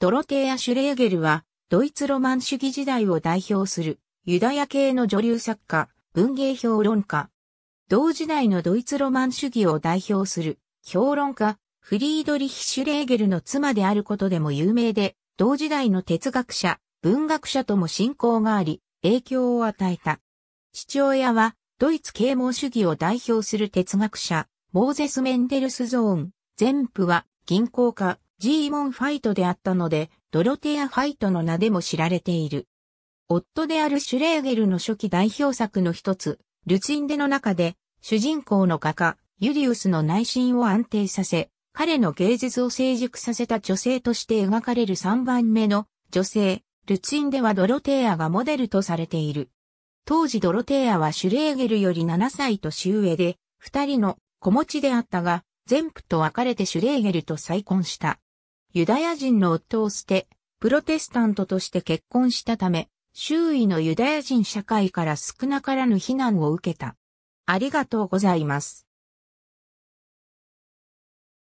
ドロテア・シュレーゲルは、ドイツロマン主義時代を代表する、ユダヤ系の女流作家、文芸評論家。同時代のドイツロマン主義を代表する、評論家、フリードリヒ・シュレーゲルの妻であることでも有名で、同時代の哲学者、文学者とも親交があり、影響を与えた。父親は、ドイツ啓蒙主義を代表する哲学者、モーゼス・メンデルスゾーン。前夫は、銀行家、ジーモン・ファイトであったので、ドロテア・ファイトの名でも知られている。夫であるシュレーゲルの初期代表作の一つ、ルツインデの中で、主人公の画家、ユリウスの内心を安定させ、彼の芸術を成熟させた女性として描かれる3番目の女性、ルツインデはドロテアがモデルとされている。当時ドロテアはシュレーゲルより7歳年上で、二人の子持ちであったが、前夫と別れてシュレーゲルと再婚した。ユダヤ人の夫を捨て、プロテスタントとして結婚したため、周囲のユダヤ人社会から少なからぬ非難を受けた。ありがとうございます。